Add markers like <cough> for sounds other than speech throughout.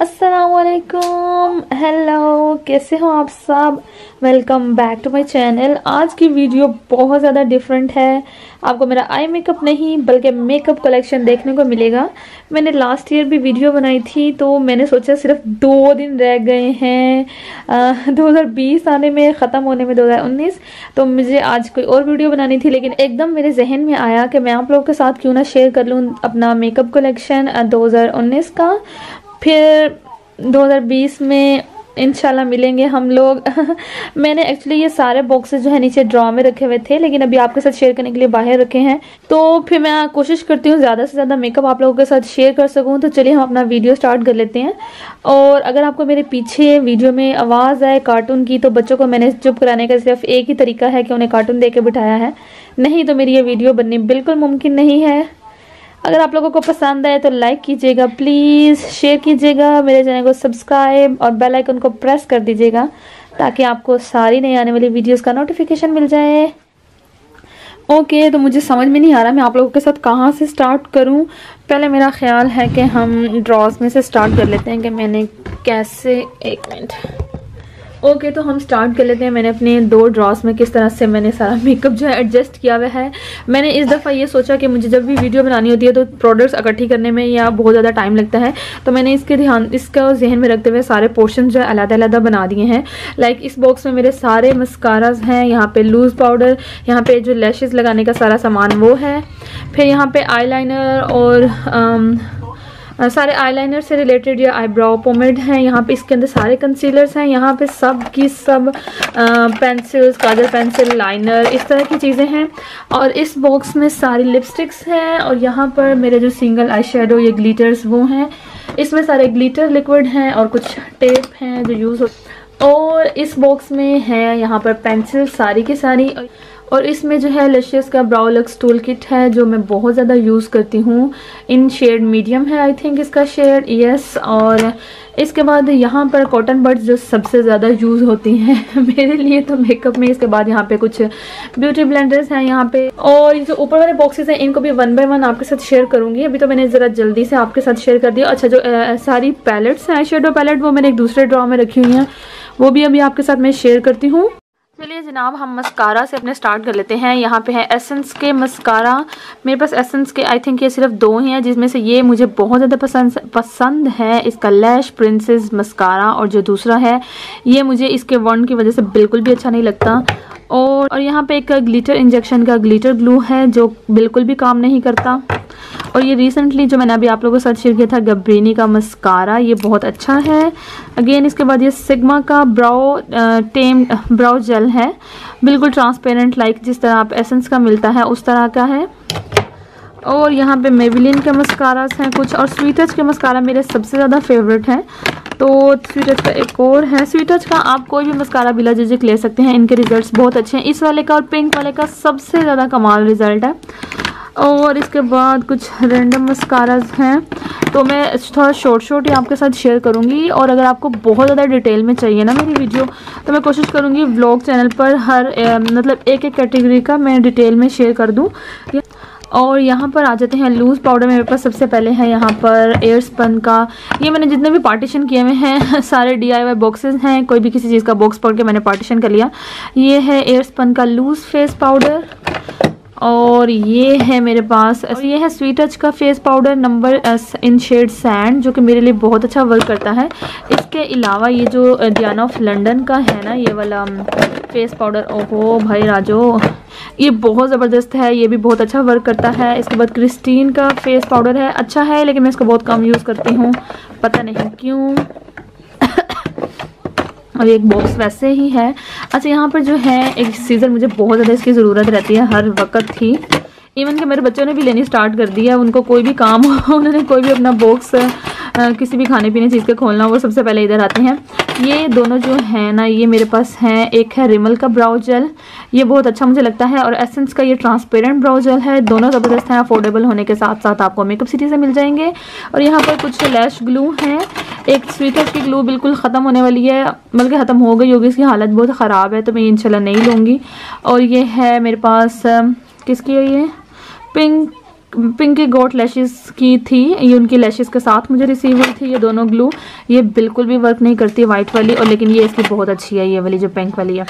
असलकुम हेलो कैसे हो आप सब? Welcome back to my channel आज की वीडियो बहुत ज़्यादा डिफरेंट है। आपको मेरा आई मेकअप नहीं, बल्कि मेकअप कलेक्शन देखने को मिलेगा। मैंने लास्ट ईयर भी वीडियो बनाई थी तो मैंने सोचा सिर्फ़ दो दिन रह गए हैं। हज़ार बीस आने में, ख़त्म होने में दो हज़ार उन्नीस। तो मुझे आज कोई और वीडियो बनानी थी, लेकिन एकदम मेरे जहन में आया कि मैं आप लोगों के साथ क्यों ना शेयर कर लूँ अपना मेकअप कलेक्शन दो हज़ार उन्नीस का। फिर 2020 में इनशाला मिलेंगे हम लोग। <laughs> मैंने एक्चुअली ये सारे बॉक्सेस जो है नीचे ड्रॉ में रखे हुए थे, लेकिन अभी आपके साथ शेयर करने के लिए बाहर रखे हैं। तो फिर मैं कोशिश करती हूँ ज़्यादा से ज़्यादा मेकअप आप लोगों के साथ शेयर कर सकूँ तो चलिए हम अपना वीडियो स्टार्ट कर लेते हैं। और अगर आपको मेरे पीछे वीडियो में आवाज़ आए कार्टून की तो बच्चों को मैंने चुप कराने का सिर्फ़ एक ही तरीका है कि उन्हें कार्टून दे के बिठाया है। नहीं तो मेरी ये वीडियो बननी बिल्कुल मुमकिन नहीं है। अगर आप लोगों को पसंद आए तो लाइक कीजिएगा प्लीज़ शेयर कीजिएगा मेरे चैनल को सब्सक्राइब और बेल आइकन को प्रेस कर दीजिएगा ताकि आपको सारी नई आने वाली वीडियोस का नोटिफिकेशन मिल जाए। ओके okay, तो मुझे समझ में नहीं आ रहा मैं आप लोगों के साथ कहाँ से स्टार्ट करूँ। पहले मेरा ख्याल है कि हम ड्रॉज में से स्टार्ट कर लेते हैं कि मैंने कैसे एक मिनट ओके okay, तो हम स्टार्ट कर लेते हैं। मैंने अपने दो ड्रॉस में किस तरह से मैंने सारा मेकअप जो है एडजस्ट किया हुआ है। मैंने इस दफ़ा ये सोचा कि मुझे जब भी वीडियो बनानी होती है तो प्रोडक्ट्स इकट्ठी करने में या बहुत ज़्यादा टाइम लगता है। तो मैंने इसके ध्यान इसका जहन में रखते हुए सारे पोर्शन जो है अलग बना दिए हैं। लाइक इस बॉक्स में मेरे सारे मस्काराज हैं। यहाँ पर लूज़ पाउडर यहाँ पर जो लैशेज़ लगाने का सारा सामान वो है। फिर यहाँ पर आई और आम, सारे आईलाइनर से रिलेटेड या आईब्राउ पोमेड हैं, यहाँ पे इसके अंदर सारे कंसीलर्स हैं, यहाँ पे सब की सब पेंसिल्स काजल पेंसिल लाइनर इस तरह की चीज़ें हैं। और इस बॉक्स में सारी लिपस्टिक्स हैं और यहाँ पर मेरे जो सिंगल आई शेडो ये ग्लीटर्स वो हैं। इसमें सारे ग्लीटर लिक्विड हैं और कुछ टेप हैं जो यूज़ हो और इस बॉक्स में है यहाँ पर पेंसिल सारी की सारी। और इसमें जो है लशियस का ब्राउ लक्स टूल किट है जो मैं बहुत ज़्यादा यूज़ करती हूँ। इन शेड मीडियम है आई थिंक इसका शेड यस और इसके बाद यहाँ पर कॉटन बर्ड्स जो सबसे ज़्यादा यूज़ होती हैं। <laughs> मेरे लिए तो मेकअप में इसके बाद यहाँ पे कुछ ब्यूटी ब्लेंडर्स हैं यहाँ पे। और जो ऊपर वाले बॉक्सेस हैं इनको भी वन बाय वन आपके साथ शेयर करूँगी। अभी तो मैंने ज़रा जल्दी से आपके साथ शेयर कर दिया। अच्छा जो आ, सारी पैलेट्स हैं शेडो पैलेट वो मैंने एक दूसरे ड्रॉ में रखी हुई हैं। वो भी अभी आपके साथ मैं शेयर करती हूँ। चलिए जनाब हम मस्कारा से अपने स्टार्ट कर लेते हैं। यहाँ पे है एसेंस के मस्कारा मेरे पास एसेंस के आई थिंक ये सिर्फ़ दो ही जिसमें से ये मुझे बहुत ज़्यादा पसंद पसंद है। इसका लैश प्रिंसेस मस्कारा और जो दूसरा है, ये मुझे इसके वन की वजह से बिल्कुल भी अच्छा नहीं लगता। और और यहाँ पे एक ग्लिटर इंजेक्शन का ग्लिटर ग्लू है, जो बिल्कुल भी काम नहीं करता। और ये रिसेंटली जो मैंने अभी आप लोगों के साथ शेयर किया था गब्रीनी का मस्कारा ये बहुत अच्छा है। अगेन इसके बाद ये सिग्मा का ब्राउ टेम ब्राउ जेल है। बिल्कुल ट्रांसपेरेंट लाइक जिस तरह आप एसेंस का मिलता है, उस तरह का है। और यहाँ पे मेविलिन के मस्कारास हैं कुछ और स्वीटच के मस्कारा मेरे सबसे ज़्यादा फेवरेट हैं। तो स्वीटच का एक और है। स्वीटच का आप कोई भी मस्कारा बिला जिजिक ले सकते हैं। इनके रिजल्ट्स बहुत अच्छे हैं। इस वाले का और पिंक वाले का सबसे ज़्यादा कमाल रिज़ल्ट है। और इसके बाद कुछ रेंडम मस्काराज हैं। तो मैं थोड़ा शॉर्ट शॉर्ट ही आपके साथ शेयर करूँगी। और अगर आपको बहुत ज़्यादा डिटेल में चाहिए ना मेरी वीडियो तो मैं कोशिश करूँगी व्लॉग चैनल पर हर मतलब एक एक कैटेगरी का मैं डिटेल में शेयर कर दूँ। और यहाँ पर आ जाते हैं लूज़ पाउडर मेरे पास सबसे पहले है यहाँ पर एयर स्पन का। ये मैंने जितने भी पार्टीशन किए हुए हैं, <laughs> सारे डी आई वाई बॉक्सेज हैं, कोई भी किसी चीज़ का बॉक्स पढ़ के मैंने पार्टीशन कर लिया। ये है एयर स्पन का लूज़ फेस पाउडर और ये है मेरे पास, और ये है स्वीट टच का face powder number in shade sand जो कि मेरे लिए बहुत अच्छा वर्क करता है। इसके अलावा ये जो डियाना ऑफ़ लंडन का है ना, ये वाला फेस पाउडर ओहो भाई राजो, ये बहुत ज़बरदस्त है, ये भी बहुत अच्छा वर्क करता है। इसके बाद क्रिस्टीन का फेस पाउडर है अच्छा है, लेकिन मैं इसको बहुत कम यूज़ करती हूँ। पता नहीं क्यों। और एक बॉक्स वैसे ही है। अच्छा यहाँ पर जो है, एक सीज़र मुझे बहुत ज़्यादा इसकी ज़रूरत रहती है हर वक्त ही इवन कि मेरे बच्चों ने भी लेनी स्टार्ट कर दी है, उनको कोई भी काम हो, <laughs> उन्होंने कोई भी अपना बॉक्स किसी भी खाने पीने चीज़ का खोलना, वो सबसे पहले इधर आते हैं। ये दोनों जो है ना, ये मेरे पास हैं। एक है रिमल का ब्राउ जेल। ये बहुत अच्छा मुझे लगता है और एसेंस का ये ट्रांसपेरेंट ब्राउ जेल है। दोनों ज़बरदस्त हैं, अफोर्डेबल होने के साथ साथ आपको मेकअप सिटी से मिल जाएँगे। और यहाँ पर कुछ लैश ग्लू हैं। एक स्वीटर की ग्लू बिल्कुल ख़त्म होने वाली है। बल्कि ख़त्म हो गई होगी, इसकी हालत बहुत ख़राब है तो मैं इनशाला नहीं लूँगी। और ये है मेरे पास किसकी है ये? पिंक पिंकी गोट लैशेस की थी ये उनकी लैशेस के साथ मुझे रिसीव हुई थी ये दोनों ग्लू ये बिल्कुल भी वर्क नहीं करती वाइट वाली और लेकिन ये इसकी बहुत अच्छी है ये वाली जो पिंक वाली है।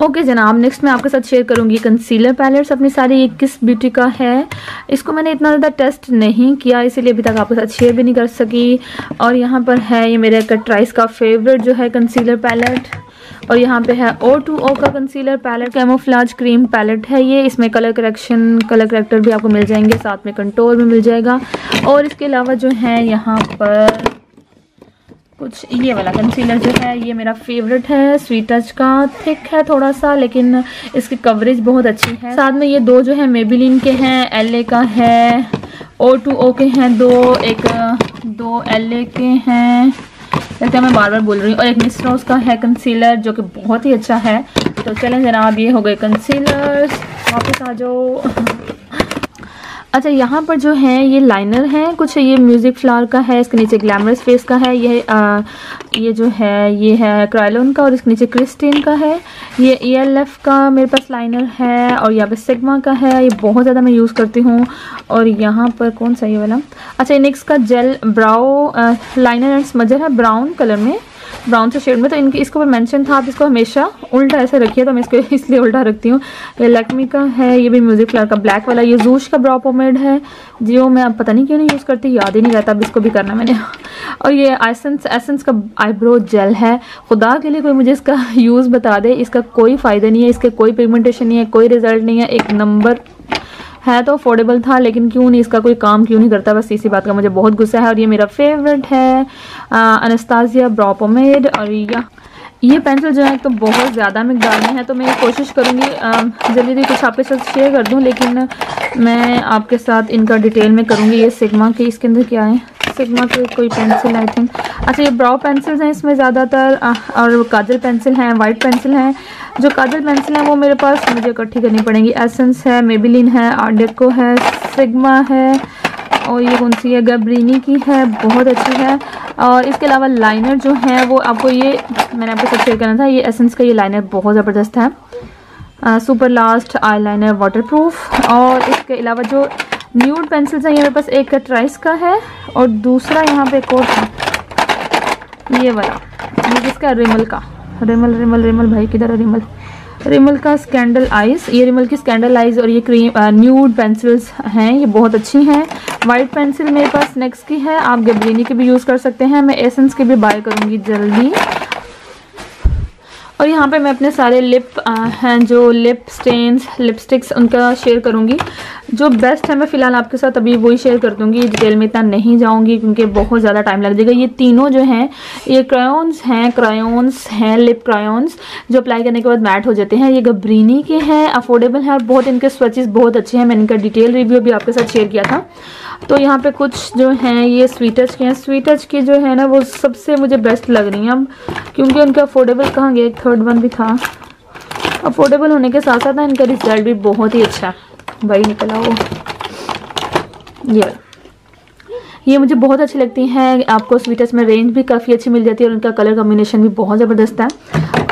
ओके okay, जनाब नेक्स्ट मैं आपके साथ शेयर करूँगी कंसीलर पैलेट्स अपनी सारी ये किस ब्यूटी का है। इसको मैंने इतना ज़्यादा टेस्ट नहीं किया इसीलिए अभी तक आपके साथ शेयर भी नहीं कर सकी। और यहाँ पर है ये मेरे कटराइस का फेवरेट जो है कंसीलर पैलेट और यहाँ पे है ओ टू ओ का concealer palette camouflage cream palette है ये। इसमें कलर करेक्शन कलर करेक्टर भी आपको मिल जाएँगे, साथ में कंट्रोल भी मिल जाएगा। और इसके अलावा जो है यहाँ पर कुछ ये वाला कंसीलर जो है, ये मेरा फेवरेट है स्वीट टच का। थिक है थोड़ा सा लेकिन इसकी कवरेज बहुत अच्छी है। साथ में ये दो जो है मेबिलिन के हैं LA का है ओ टू ओ के हैं दो, एक, दो LA के हैं। लगता है मैं बार बार बोल रही हूँ। और एक मिस्टर उसका है कंसीलर जो कि बहुत ही अच्छा है। तो चलें जनाब, ये हो गए कंसीलर वापस आ जाओ। अच्छा यहाँ पर जो है ये लाइनर है कुछ ये म्यूज़िक फ्लावर का है इसके नीचे ग्लैमरस फेस का है ये आ, ये जो है ये है क्राइलोन का और इसके नीचे क्रिस्टीन का है। ये ई एल एफ़ का मेरे पास लाइनर है और यहाँ पे सिग्मा का है ये बहुत ज़्यादा मैं यूज़ करती हूँ। और यहाँ पर कौन सा ये वाला? अच्छा नेक्स्ट का gel brow liner and smudger है ब्राउन कलर में। ब्राउन से शेड में तो इनकी, इसको मेंशन था, आप इसको हमेशा उल्टा ऐसे रखिए तो मैं इसको <laughs> इसलिए उल्टा रखती हूँ। ये लैक्मी का है, ये भी म्यूज़िक फ्लावर का ब्लैक वाला, ये जूश का ब्राउ पोमेड है। जियो मैं अब पता नहीं क्यों नहीं यूज़ करती, याद ही नहीं रहता, अब इसको भी करना मैंने। <laughs> और ये एसेंस एसेंस का आईब्रो जेल है। खुदा के लिए कोई मुझे इसका <laughs> यूज़ बता दे, इसका कोई फ़ायदा नहीं है, इसके कोई पिगमेंटेशन नहीं है, कोई रिज़ल्ट नहीं है, एक नंबर है तो अफोर्डेबल था, लेकिन क्यों नहीं? इसका कोई काम क्यों नहीं करता? बस इसी बात का मुझे बहुत गुस्सा है और ये मेरा फेवरेट है अनस्ताजिया ब्रॉपोमेड और या ये पेंसिल जो है तो बहुत ज़्यादा मकदार में है तो मैं कोशिश करूँगी जल्दी जल्दी कुछ आपके साथ शेयर कर दूँ, लेकिन मैं आपके साथ इनका डिटेल में करूँगी, ये सिग्मा के, इसके अंदर क्या है? सिग्मा के कोई पेंसिल आई थिंक अच्छा ये ब्राउ पेंसिल्स हैं इसमें ज़्यादातर और काजल पेंसिल हैं वाइट पेंसिल हैं। जो काजल पेंसिल हैं, वो मेरे पास मुझे इकट्ठी करनी पड़ेंगी। एसेंस है मेबिलिन है आर्डेको है सिग्मा है, और ये कौन सी है? गब्रीनी की है, बहुत अच्छी है। और इसके अलावा लाइनर जो है, वो आपको ये, मैंने आपको सब शेयर करना था, ये एसेंस का ये लाइनर बहुत ज़बरदस्त है। Super last eye liner waterproof और इसके अलावा जो न्यूड पेंसिल्स हैं, ये मेरे पास एक ट्राइस का है और दूसरा यहाँ पे एक और ये वाला, ये किसका रिमल का। रिमल रिमल रिमल भाई, किधर है रिमल रिमल का स्कैंडल आइज़ ये रिमल की स्कैंडल आइज़ और ये क्रीम न्यूड पेंसिल्स हैं. ये बहुत अच्छी हैं. वाइट पेंसिल मेरे पास नेक्स्ट की है. आप गबरीनी की भी यूज़ कर सकते हैं. मैं एसेंस की भी बाय करूँगी जल्दी. और यहाँ पे मैं अपने सारे लिप हैं जो लिप स्टेन्स लिपस्टिक्स उनका शेयर करूँगी। जो बेस्ट है मैं फ़िलहाल आपके साथ अभी वही शेयर कर दूँगी। डिटेल में इतना नहीं जाऊँगी क्योंकि बहुत ज़्यादा टाइम लग जाएगा। ये तीनों जो हैं, ये क्रायोन्स हैं क्रायोन्स हैं लिप क्रायोन्स जो अप्लाई करने के बाद मैट हो जाते हैं। ये गब्रीनी के हैं अफोर्डेबल हैं और बहुत इनके स्वेचेस बहुत अच्छे हैं। मैंने इनका डिटेल रिव्यू भी आपके साथ शेयर किया था। तो यहाँ पे कुछ जो हैं, ये स्वीटच के हैं। स्वीटच के जो है ना, वो सबसे मुझे बेस्ट लग रही हैं। अब क्योंकि उनका अफोर्डेबल कहाँ गया? एक थर्ड वन भी था। अफोर्डेबल होने के साथ साथ ना इनका रिज़ल्ट भी बहुत ही अच्छा। भाई निकला वो ये ये मुझे बहुत अच्छी लगती हैं। आपको स्वीटस में रेंज भी काफ़ी अच्छी मिल जाती है और उनका कलर कॉम्बिनेशन भी बहुत ज़बरदस्त है।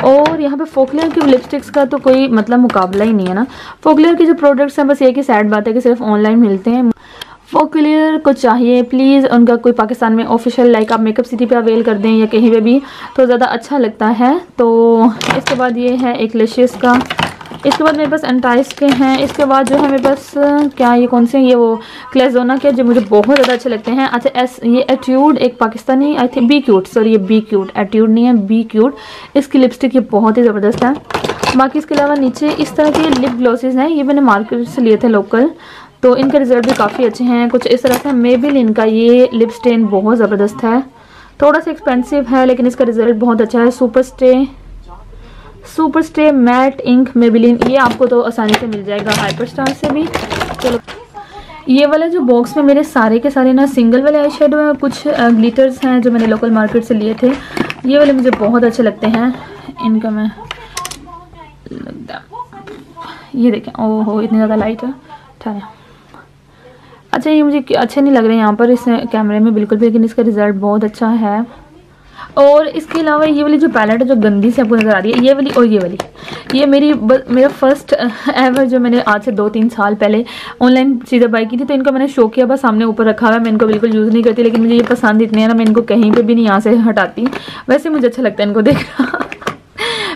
और यहाँ पे फोकलियर की लिपस्टिक्स का तो कोई मतलब मुकाबला ही नहीं है ना। फोकलियर के जो प्रोडक्ट्स हैं, बस एक ही सैड बात है कि सिर्फ़ ऑनलाइन मिलते हैं। फोकलियर को चाहिए प्लीज़ उनका कोई पाकिस्तान में ऑफिशियल लाइक आप मेकअप सिटी पे अवेल कर दें या कहीं पे भी तो ज़्यादा अच्छा लगता है। तो इसके बाद ये है एक लेशियस का। इसके बाद मेरे पास एंटाइस के हैं। इसके बाद जो है मेरे पास, क्या ये कौन से हैं? ये वो क्लेजोना के जो मुझे बहुत ज़्यादा अच्छे लगते हैं। अच्छा एस ये एट्यूड एक Pakistani I think B cute sorry ये बी क्यूट एट्यूड नहीं है बी क्यूट इसकी लिपस्टिक ये बहुत ही ज़बरदस्त है। बाकी इसके अलावा नीचे इस तरह के लिप ग्लॉसेज हैं, ये मैंने मार्केट से लिए थे लोकल तो इनके रिज़ल्ट भी काफ़ी अच्छे हैं। कुछ इस तरह से मेबिल इनका ये लिप स्टेन बहुत ज़बरदस्त है। थोड़ा सा एक्सपेंसिव है, लेकिन इसका रिज़ल्ट बहुत अच्छा है। Super stay super stay matte ink Maybelline ये आपको तो आसानी से मिल जाएगा हाइपर स्टार से भी। चलो, ये वाला जो बॉक्स में मेरे सारे के सारे ना सिंगल वाले आई शेडो हैं, कुछ ग्लिटर्स हैं जो मैंने लोकल मार्केट से लिए थे। ये वाले मुझे बहुत अच्छे लगते हैं। इनका मैं ये देखें, ओहो, इतनी ज़्यादा लाइट है। है। अच्छा ये मुझे अच्छे नहीं लग रहे यहाँ पर इस कैमरे में बिल्कुल भी लेकिन इसका रिज़ल्ट बहुत अच्छा है। और इसके अलावा ये वाली जो पैलेट है जो गंदी से आपको नज़र आ रही है ये वाली और ये वाली ये मेरी ब, मेरा फ़र्स्ट एवर जो मैंने आज से दो तीन साल पहले ऑनलाइन चीज़ें बाई की थी तो इनको मैंने शो किया बस सामने ऊपर रखा हुआ है मैं इनको बिल्कुल यूज़ नहीं करती लेकिन मुझे ये पसंद इतनी है ना मैं इनको कहीं पर भी नहीं यहाँ से हटाती। वैसे मुझे अच्छा लगता है इनको देखना।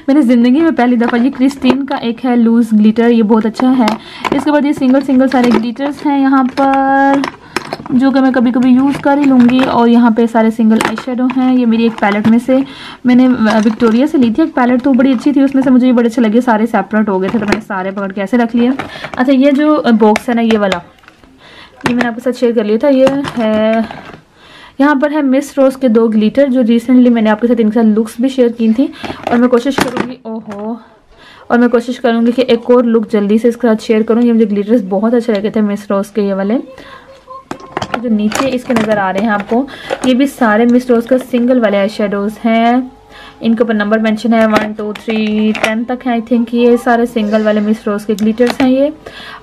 मैंने ज़िंदगी में पहली दफ़ा ये क्रिस्टीन का एक है लूज़ ग्लिटर ये बहुत अच्छा है। इसके बाद ये सिंगल सिंगल सारे ग्लिटर्स हैं यहाँ पर, जो कि मैं कभी कभी यूज़ कर ही लूँगी और यहाँ पे सारे सिंगल आई हैं। ये मेरी एक पैलेट में से, मैंने विक्टोरिया से ली थी एक पैलेट तो बड़ी अच्छी थी, उसमें से मुझे ये बड़े अच्छे लगे, सारे सेपरेट हो गए थे तो मैंने सारे पकड़ के ऐसे रख लिए। अच्छा ये जो बॉक्स है ना, ये वाला, ये मैंने आपके साथ शेयर कर लिया था, ये है यहाँ पर है मिस रोज़ के दो ग्लीटर जो रिसेंटली मैंने आपके साथ इनके साथ लुक्स भी शेयर की थी। और मैं कोशिश करूँगी, ओहो, और मैं कोशिश करूँगी कि एक और लुक जल्दी से इसके साथ शेयर करूँ। ये मुझे ग्लीटर्स बहुत अच्छे लगे थे मिस रोज़ के ये वाले। जो नीचे इसके नज़र आ रहे हैं आपको, ये भी सारे मिस रोज़ का सिंगल वाले आई हैं। इनके ऊपर नंबर मेंशन है वन टू थ्री टेन तक है आई थिंक ये सारे सिंगल वाले मिस रोज़ के ग्लिटर्स हैं ये।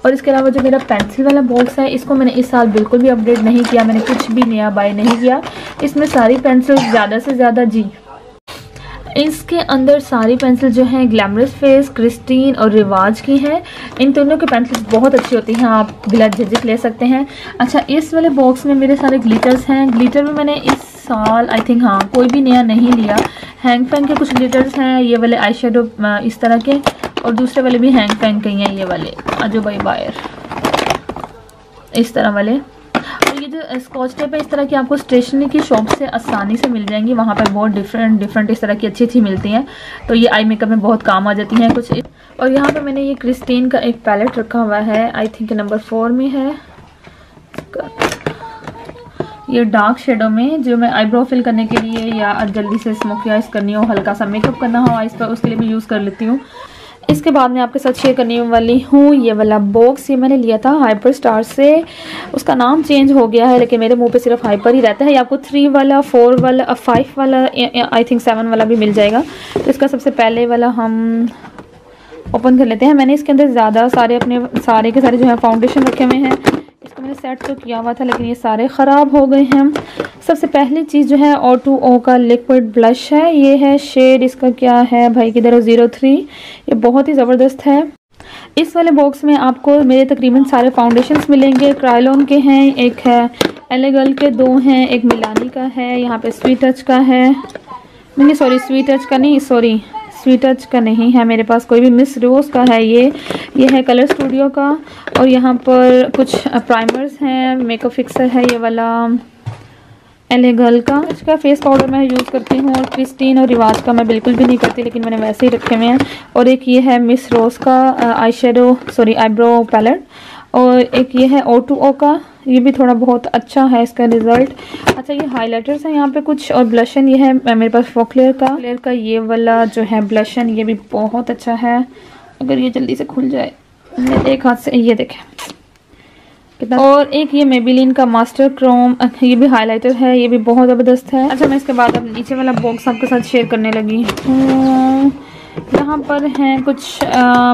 और इसके अलावा जो मेरा पेंसिल वाला बॉक्स है, इसको मैंने इस साल बिल्कुल भी अपडेट नहीं किया, मैंने कुछ भी नया बाय नहीं किया। इसमें सारी पेंसिल ज़्यादा से ज़्यादा जी। इसके अंदर सारी पेंसिल जो हैं, ग्लैमरस फेस, क्रिस्टीन और रिवाज की हैं। इन दोनों की पेंसिल्स बहुत अच्छी होती हैं, आप बिला झिझक ले सकते हैं। अच्छा इस वाले बॉक्स में मेरे सारे ग्लिटर्स हैं। ग्लिटर में मैंने इस साल, आई थिंक हाँ कोई भी नया नहीं लिया। हैंग पेन के कुछ ग्लिटर्स हैं, ये वाले आई इस तरह के, और दूसरे वाले भी हैंग पेन के हैं ये वाले अजो भाई बायर। इस तरह वाले। स्कॉच टेप है इस तरह की आपको स्टेशनरी की शॉप से आसानी से मिल जाएँगी। वहाँ पर बहुत डिफरेंट डिफरेंट इस तरह की अच्छी अच्छी मिलती हैं। तो ये आई मेकअप में बहुत काम आ जाती हैं कुछ। और यहाँ पर मैंने ये क्रिस्टीन का एक पैलेट रखा हुआ है। आई थिंक नंबर फोर में है। ये डार्क शेडो में, जो मैं आईब्रो फिल करने के लिए या जल्दी से स्मोक आइस करनी हो, हल्का सा मेकअप करना हो आइस पर, उसके लिए भी यूज़ कर लेती हूँ। इसके बाद मैं आपके साथ शेयर करने वाली हूँ, ये वाला बॉक्स ये मैंने लिया था हाइपर स्टार से। उसका नाम चेंज हो गया है, लेकिन मेरे मुँह पे सिर्फ़ हाइपर ही रहता है। या आपको थ्री वाला फोर वाला फाइव वाला आई थिंक सेवन वाला भी मिल जाएगा। तो इसका सबसे पहले वाला हम ओपन कर लेते हैं। मैंने इसके अंदर ज़्यादा सारे अपने, सारे के सारे जो है फाउंडेशन रखे हुए हैं। इसको मैंने सेट तो किया हुआ था, लेकिन ये सारे ख़राब हो गए हैं। सबसे पहली चीज़ जो है ओ टू ओ का लिक्विड ब्लश है। ये है शेड इसका क्या है भाई, किधर ज़ीरो थ्री ये बहुत ही ज़बरदस्त है। इस वाले बॉक्स में आपको मेरे तकरीबन सारे फाउंडेशंस मिलेंगे। क्राइलोन के हैं, एक है एलेगल के, दो हैं, एक मिलानी का है, यहाँ पे स्वीट टच का है। नहीं सॉरी स्वीट टच का नहीं सॉरी स्वीट टच का नहीं है, मेरे पास कोई भी मिस रोज़ का है ये ये है कलर स्टूडियो का, और यहाँ पर कुछ प्राइमर्स हैं मेकअप फिक्सर है ये वाला एलेगल का। इसका फेस पाउडर मैं यूज़ करती हूँ, और क्रिस्टीन और रिवाज का मैं बिल्कुल भी नहीं करती, लेकिन मैंने वैसे ही रखे हुए हैं। और एक ये है मिस रोज़ का आई सॉरी आईब्रो पैलेट और एक ये है ओ ओ का। ये भी थोड़ा बहुत अच्छा है इसका रिज़ल्ट अच्छा ये हाइलाइटर्स हैं यहाँ पे कुछ और ब्लशन ये है मेरे पास फोकलेयर का. क्लेयर का ये वाला जो है ब्लशन ये भी बहुत अच्छा है. अगर ये जल्दी से खुल जाए एक हाथ से, ये देखें. कितना? और एक ये मेबिलिन का मास्टर क्रोम ये भी हाइलाइटर है, ये भी बहुत ज़बरदस्त है. अच्छा मैं इसके बाद अब नीचे वाला बॉक्स आपके साथ शेयर करने लगी यहाँ पर हैं कुछ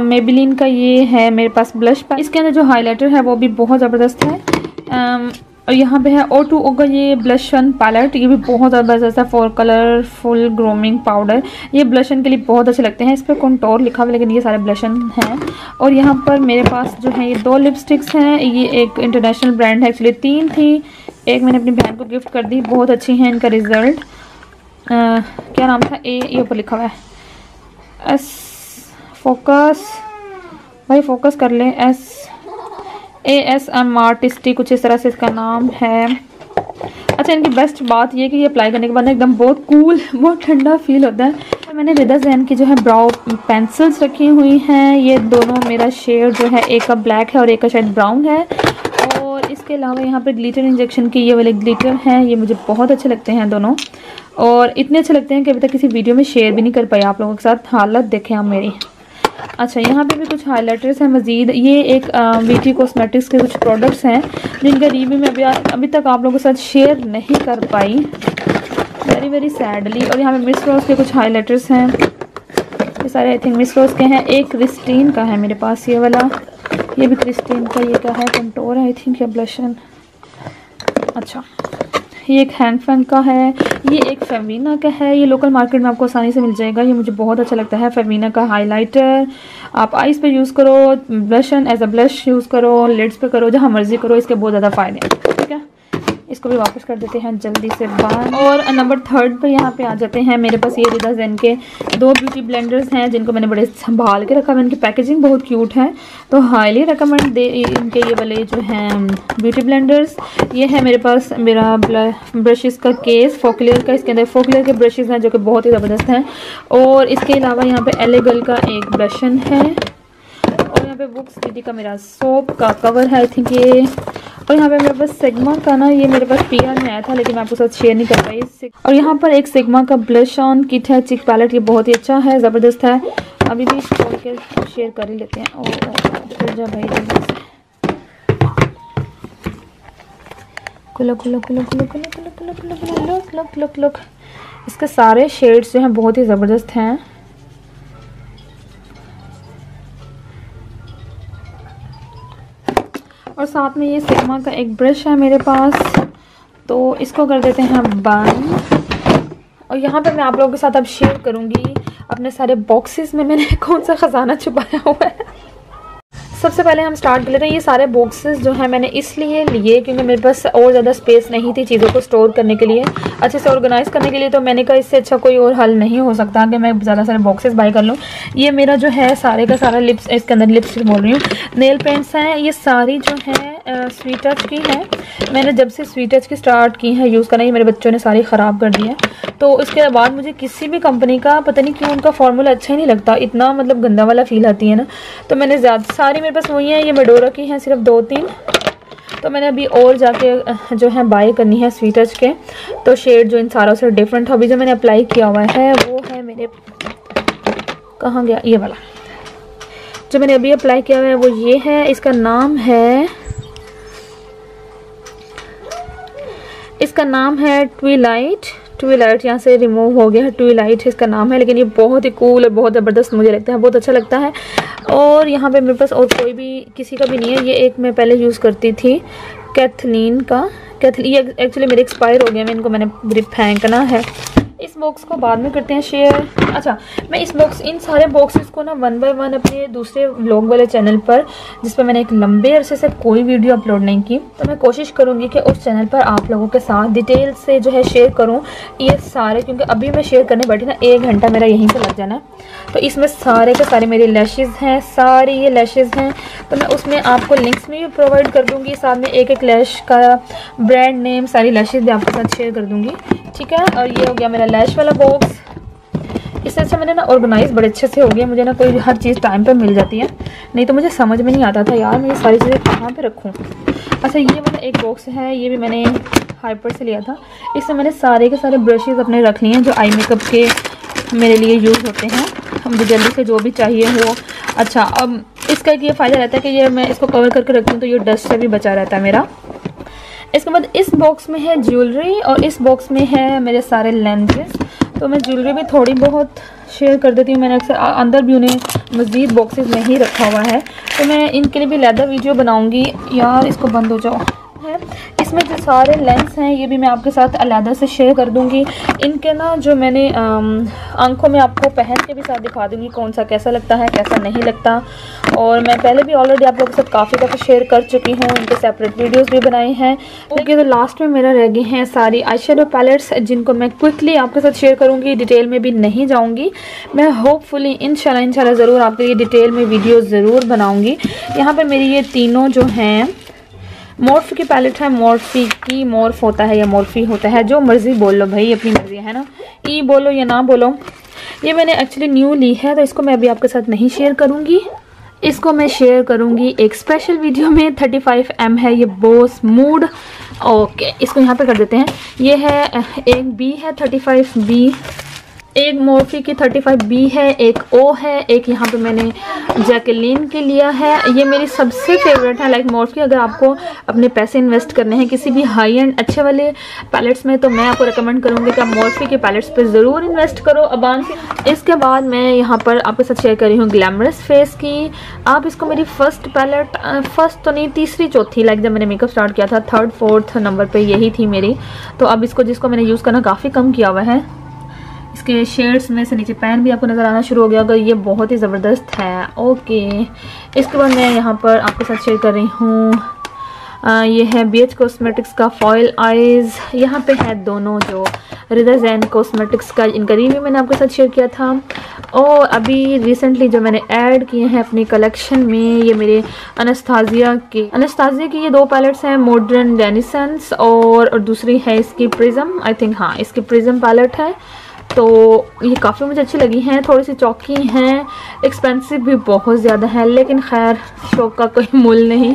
मेबिलिन का ये है मेरे पास ब्लश इसके अंदर जो हाइलाइटर है वो भी बहुत ज़बरदस्त है. और यहाँ पे है ओ टू ओ का ये ब्लशन पैलेट ये भी बहुत ज़्यादा ज़बरदस्त है four colour full grooming powder ये ब्लशन के लिए बहुत अच्छे लगते हैं। इस पर कंटोर लिखा हुआ लेकिन ये सारे ब्लशन हैं। और यहाँ पर मेरे पास जो है, ये दो लिपस्टिक्स हैं। ये एक इंटरनेशनल ब्रांड है एक्चुअली तीन थी। एक मैंने अपनी बहन को गिफ्ट कर दी, बहुत अच्छी हैं इनका रिज़ल्ट क्या नाम था? ए ये ऊपर लिखा हुआ है। एस फोकस भाई फोकस कर लें। S A S M artistry कुछ इस तरह से इसका नाम है। अच्छा इनकी बेस्ट बात ये कि ये अप्लाई करने के बाद एकदम बहुत कूल बहुत ठंडा फील होता है। मैंने रिदा जैन की जो है ब्राउ पेंसिल्स रखी हुई हैं। ये दोनों मेरा शेड जो है, एक का ब्लैक है और एक का शायद ब्राउन है। और इसके अलावा यहाँ पर ग्लीटर इंजेक्शन के ये वाले ग्लीटर हैं, ये मुझे बहुत अच्छे लगते हैं दोनों। और इतने अच्छे लगते हैं कि अभी तक किसी वीडियो में शेयर भी नहीं कर पाई। आप लोगों के साथ हालत देखें आप मेरी। अच्छा यहाँ पे भी कुछ हाइलाइटर्स हैं मज़ीद। ये एक वीटी कॉस्मेटिक्स के कुछ प्रोडक्ट्स हैं, जिनका रिव्यू मैं अभी अभी तक आप लोगों के साथ शेयर नहीं कर पाई। वेरी वेरी सैडली और यहाँ पे मिस रोज के कुछ हाइलाइटर्स हैं। ये सारे आई थिंक मिस रोज के हैं। एक क्रिस्टीन का है मेरे पास ये वाला। ये भी क्रिस्टीन का, ये क्या है? कंटोर आई थिंक या ब्लशन अच्छा। ये एक हैंड फ़ैन का है, ये एक फेमिना का है, ये लोकल मार्केट में आपको आसानी से मिल जाएगा, ये मुझे बहुत अच्छा लगता है फेमिना का हाइलाइटर आप आइस पे यूज़ करो blush as a blush use करो लिड्स पे करो, जहाँ मर्ज़ी करो, इसके बहुत ज़्यादा फ़ायदे है। इसको भी वापस कर देते हैं, जल्दी से बाहर और नंबर थर्ड पर यहाँ पे आ जाते हैं। मेरे पास ये रिदा जैन के दो ब्यूटी ब्लेंडर्स हैं, जिनको मैंने बड़े संभाल के रखा। है इनकी पैकेजिंग बहुत क्यूट है। तो हाईली रिकमेंड दे, इनके ये वाले जो हैं ब्यूटी ब्लेंडर्स ये है मेरे पास मेरा ब्रशेज़ का केस फोकलियर का। इसके अंदर फोकलियर के ब्रशेज़ हैं, जो कि बहुत ही ज़बरदस्त हैं। और इसके अलावा यहाँ पर एलेगल का एक ब्रशन है। और यहाँ पे बुक्स दीदी का मेरा सोप का कवर है आई थिंक ये। और यहाँ पे मेरे पास सिग्मा का ना ये मेरे पास पीआर में आया था लेकिन मैं आपके साथ शेयर नहीं कर पाई और यहाँ पर एक सिग्मा का ब्लश ऑन किट है चिक पैलेट ये बहुत ही अच्छा है ज़बरदस्त है अभी भी खोल के शेयर कर ही लेते हैं और जा भाई खुलो खुलो खुलो खुलो खुलो खुलो खुलो खुलो खुलो लुक लुक लुक लुक इसके सारे शेड्स जो हैं बहुत ही ज़बरदस्त हैं और साथ में ये सिग्मा का एक ब्रश है मेरे पास। तो इसको कर देते हैं बंद। और यहाँ पर मैं आप लोगों के साथ अब शेयर करूँगी अपने सारे बॉक्सेस में मैंने <laughs> कौन सा ख़जाना छुपाया हुआ है। सबसे पहले हम स्टार्ट कर लेते हैं। ये सारे बॉक्सेस जो है मैंने इसलिए लिए क्योंकि मेरे पास और ज़्यादा स्पेस नहीं थी चीज़ों को स्टोर करने के लिए। अच्छे से ऑर्गेनाइज करने के लिए तो मैंने कहा इससे अच्छा कोई और हल नहीं हो सकता कि मैं ज़्यादा सारे बॉक्सेस बाई कर लूँ। ये मेरा जो है सारे का सारा लिप्स इसके अंदर लिप्स बोल रही हूँ। नेल पेंट्स हैं। ये सारी जो है स्वीट टच की है। मैंने जब से स्वीट टच की स्टार्ट की है यूज़ करना, ये मेरे बच्चों ने सारी ख़राब कर दी है। तो इसके बाद मुझे किसी भी कंपनी का, पता नहीं क्यों उनका फॉर्मूला अच्छा ही नहीं लगता। इतना मतलब गंदा वाला फील आती है ना। तो मैंने ज़्यादा, सारी मेरे पास वही है, ये मेडोरा की हैं सिर्फ़ दो तीन। तो मैंने अभी और जाके जो है बाय करनी है स्वीटच के। तो शेड जो इन सारों से डिफरेंट अभी जो मैंने अप्लाई किया हुआ है, वो है मेरे, कहाँ गया? ये वाला। जो मैंने अभी अप्लाई किया हुआ है, वो ये है, इसका नाम है, इसका नाम है ट्वीलाइट ट्वीलाइट यहाँ से रिमूव हो गया है। ट्वीलाइट इसका नाम है, लेकिन ये बहुत ही कूल और बहुत ज़बरदस्त मुझे लगता है, बहुत अच्छा लगता है। और यहाँ पे मेरे पास और कोई भी, किसी का भी नहीं है। ये एक मैं पहले यूज़ करती थी कैथलिन का। कैथली ये एक्चुअली मेरे एक्सपायर हो गया, मैं इनको मैंने फेंकना है। इस बॉक्स को बाद में करते हैं शेयर अच्छा मैं इस बॉक्स इन सारे बॉक्सेस को ना वन बाय वन अपने दूसरे व्लॉग वाले चैनल पर, जिस पर मैंने एक लंबे अरसे से कोई वीडियो अपलोड नहीं की तो मैं कोशिश करूँगी कि उस चैनल पर आप लोगों के साथ डिटेल से जो है शेयर करूँ ये सारे, क्योंकि अभी मैं शेयर करने बैठी ना, एक घंटा मेरा यहीं पर लग जाना। है तो इसमें सारे के सारे मेरे लैशेज़ हैं, सारे ये लैशेज़ हैं तो मैं उसमें आपको लिंक्स भी प्रोवाइड कर दूँगी, साथ में एक एक लैश का ब्रांड नेम सारी लैशेज़ भी आपके साथ शेयर कर दूँगी। ठीक है? और ये हो गया मेरा लैश वाला बॉक्स इससे अच्छा मैंने ना ऑर्गेनाइज बड़े अच्छे से हो गया। मुझे ना कोई हर चीज़ टाइम पर मिल जाती है। नहीं तो मुझे समझ में नहीं आता था, यार मैं ये सारी चीज़ें कहाँ पर रखूँ? अच्छा ये वाला एक बॉक्स है, ये भी मैंने हाइपर से लिया था। इससे मैंने सारे के सारे ब्रशेज़ अपने रख लिए हैं, जो आई मेकअप के मेरे लिए यूज़ होते हैं। मुझे जल्दी से जो भी चाहिए हो। अच्छा अब इसका एक ये फ़ायदा रहता है कि ये मैं इसको कवर करके रखती हूँ तो ये डस्ट से भी बचा रहता है मेरा। इसके बाद इस बॉक्स में है ज्वेलरी और इस बॉक्स में है मेरे सारे लेंसेज तो मैं ज्वेलरी भी थोड़ी बहुत शेयर कर देती हूँ। मैंने अक्सर अंदर भी उन्हें मज़ीद बॉक्सेस में ही रखा हुआ है। तो मैं इनके लिए भी लैदर वीडियो बनाऊँगी। यार, इसको बंद हो जाओ। है। इसमें जो सारे लेंस हैं, ये भी मैं आपके साथ अलहदा से शेयर कर दूँगी। इनके ना जो मैंने आँखों में आपको पहन के भी साथ दिखा दूँगी कौन सा कैसा लगता है, कैसा नहीं लगता। और मैं पहले भी ऑलरेडी आप लोगों के साथ काफ़ी काफ़ी शेयर कर चुकी हूँ। इनके सेपरेट वीडियोज़ भी बनाए हैं। क्योंकि तो लास्ट में मेरा रह गए हैं सारी आई पैलेट्स जिनको मैं क्विकली आपके साथ शेयर करूँगी डिटेल में भी नहीं जाऊँगी। मैं होपफुली इन शाला ज़रूर आपके लिए डिटेल में वीडियो ज़रूर बनाऊँगी। यहाँ पर मेरी ये तीनों जो हैं मोर्फ की पैलेट है मोर्फी की मोर्फ होता है या मोर्फी होता है, जो मर्ज़ी बोल लो भाई, अपनी मर्ज़ी, है ना? ई बोलो या ना बोलो। ये मैंने एक्चुअली न्यू ली है तो इसको मैं अभी आपके साथ नहीं शेयर करूँगी। इसको मैं शेयर करूँगी एक स्पेशल वीडियो में 35 एम है ये बोस मूड ओके इसको यहाँ पे कर देते हैं। ये है, एक बी है 35 बी एक मोर्फी की 35 बी है, एक ओ है, एक यहाँ पे मैंने जैकलिन के लिया है। ये मेरी सबसे फेवरेट है लाइक मोर्फी, अगर आपको अपने पैसे इन्वेस्ट करने हैं किसी भी हाई एंड अच्छे वाले पैलेट्स में तो मैं आपको रिकमेंड करूँगी कि आप मोर्फी के पैलेट्स पर ज़रूर इन्वेस्ट करो। अबान इसके बाद मैं यहाँ पर आपके साथ शेयर कर रही हूँ ग्लैमरस फेस की। आप इसको मेरी फ़र्स्ट पैलेट फ़र्स्ट तो नहीं, तीसरी चौथी लाइक जब मैंने मेकअप स्टार्ट किया था थर्ड फोर्थ नंबर पर यही थी मेरी। तो अब इसको, जिसको मैंने यूज़ करना काफ़ी कम किया हुआ है। इसके शेड्स में से नीचे पैन भी आपको नज़र आना शुरू हो गया अगर ये बहुत ही ज़बरदस्त है। ओके। इसके बाद मैं यहाँ पर आपके साथ शेयर कर रही हूँ। ये है बी एच कॉस्मेटिक्स का फॉयल आइज़ यहाँ पे है दोनों जो रिदर जैन कॉस्मेटिक्स का इनका रिव्यू मैंने आपके साथ शेयर किया था। और अभी रिसेंटली जो मैंने ऐड किए हैं अपनी कलेक्शन में ये मेरे अनस्ताजिया के अनस्ताजिया की ये दो पैलेट्स हैं मॉडर्न डेनिसंस और, और दूसरी है इसकी प्रिज्म आई थिंक हाँ इसकी प्रिज्म पैलेट है। तो ये काफ़ी मुझे अच्छी लगी हैं, थोड़ी सी चौकी हैं एक्सपेंसिव भी बहुत ज़्यादा है, लेकिन खैर, शौक का कोई <laughs> मूल नहीं।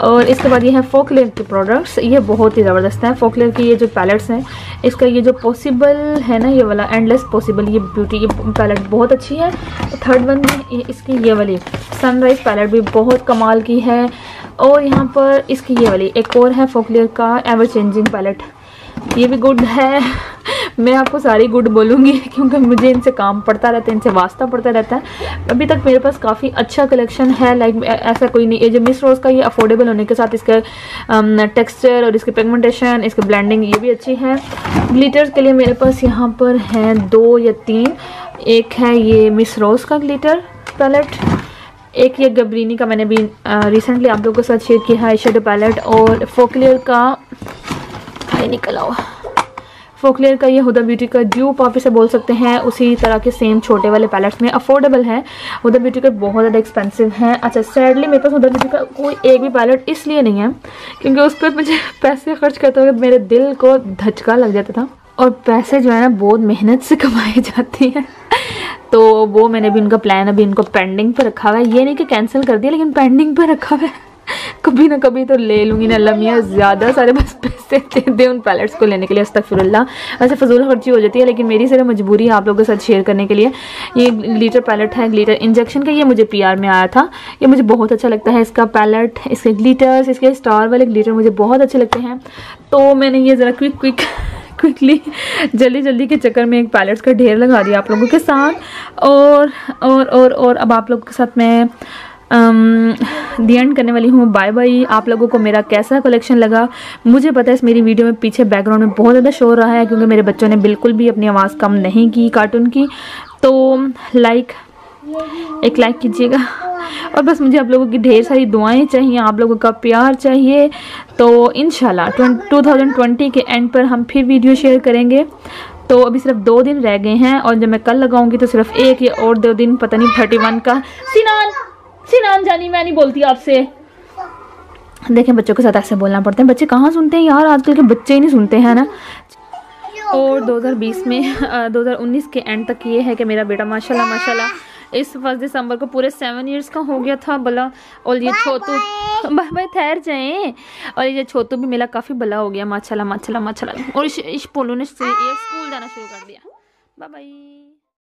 और इसके बाद ये है फोकलेयर के प्रोडक्ट्स ये बहुत ही ज़बरदस्त हैं। फोकलेयर की ये जो पैलेट्स हैं, इसका ये जो पॉसिबल है ना, ये वाला एंडलेस पॉसिबल ये ब्यूटी ये पैलेट बहुत अच्छी है। थर्ड वन में इसकी ये वाली सनराइज़ पैलेट भी बहुत कमाल की है। और यहाँ पर इसकी ये वाली, एक और है फोकलेयर का एवर चेंजिंग पैलेट ये भी गुड है। मैं आपको सारी गुड बोलूँगी, क्योंकि मुझे इनसे काम पड़ता रहता है, इनसे वास्ता पड़ता रहता है। अभी तक मेरे पास काफ़ी अच्छा कलेक्शन है लाइक ऐसा कोई नहीं, ये जो मिस रोज़ का ये अफोर्डेबल होने के साथ इसका टेक्सचर और इसके पिगमेंटेशन इसके ब्लेंडिंग ये भी अच्छी है। ग्लिटर्स के लिए मेरे पास यहाँ पर हैं दो या तीन। एक है ये मिस रोज़ का ग्लिटर पैलेट एक ये गबरीनी का मैंने भी रिसेंटली आप लोगों के साथ शेयर किया है शेडो पैलेट और फोकलियर का निकल आओ। फोकलेयर का ये हुदा ब्यूटी का ड्यूप आप इसे बोल सकते हैं, उसी तरह के सेम छोटे वाले पैलेट्स में अफोर्डेबल है। हुदा ब्यूटी का बहुत ज़्यादा एक्सपेंसिव है। अच्छा सैडली मेरे पास हुदा ब्यूटी का कोई एक भी पैलेट इसलिए नहीं है, क्योंकि उस पर मुझे <laughs> पैसे खर्च करते हुए मेरे दिल को धचका लग जाता था और पैसे जो है ना, बहुत मेहनत से <laughs> कमाए जाते हैं। तो वो मैंने भी उनका प्लान अभी उनको पेंडिंग पर रखा हुआ है। ये नहीं कि कैंसिल कर दिया, लेकिन पेंडिंग पर रखा हुआ है। कभी ना कभी तो ले लूँगी, ना लमिया ज़्यादा सारे बस पैसे दे दे उन पैलेट्स को लेने के लिए अस्तफिरल्ला वैसे फजूल खर्ची हो जाती है, लेकिन मेरी सिर्फ़ मजबूरी है आप लोगों के साथ शेयर करने के लिए। ये ग्लीटर पैलेट है ग्लीटर इंजेक्शन का, ये मुझे पीआर में आया था। ये मुझे बहुत अच्छा लगता है इसका पैलेट इसके ग्लीटर्स इसके स्टार वाले ग्लीटर मुझे बहुत अच्छे लगते हैं। तो मैंने ये ज़रा क्विक क्विक क्विकली जल्दी जल्दी के चक्कर में एक पैलेट्स का ढेर लगा दिया आप लोगों के साथ। और और और और अब आप लोगों के साथ मैं दी एंड करने वाली हूँ. बाय बाय आप लोगों को मेरा कैसा कलेक्शन लगा? मुझे पता है इस मेरी वीडियो में पीछे बैकग्राउंड में बहुत ज़्यादा शोर रहा है क्योंकि मेरे बच्चों ने बिल्कुल भी अपनी आवाज़ कम नहीं की कार्टून की. तो लाइक एक लाइक कीजिएगा. और बस मुझे आप लोगों की ढेर सारी दुआएँ चाहिए, आप लोगों का प्यार चाहिए. तो इन टू थाउज़ेंड ट्वेंटी के एंड पर हम फिर वीडियो शेयर करेंगे. तो अभी सिर्फ़ दो दिन रह गए हैं और जब मैं कल लगाऊँगी तो सिर्फ़ एक या और दो दिन, पता नहीं थर्टी वन का. सिनान सिनान जानी मैं नहीं बोलती आपसे। देखें बच्चों के साथ ऐसे बोलना पड़ता है। बच्चे कहाँ सुनते हैं यार? आजकल के बच्चे ही नहीं सुनते हैं ना? और 2020 में 2019 के एंड तक ये है कि मेरा बेटा माशाल्लाह माशाल्लाह इस फ़र्स्ट दिसंबर को पूरे सेवन इयर्स का हो गया था भला और ये छोटू बाय। बाय ठहर जाए। और ये छोटू भी मेरा काफ़ी भला हो गया माशाल्लाह माशाल्लाह माशाल्लाह। और इस, पोलो ने स्कूल जाना शुरू कर दिया। Bye bye.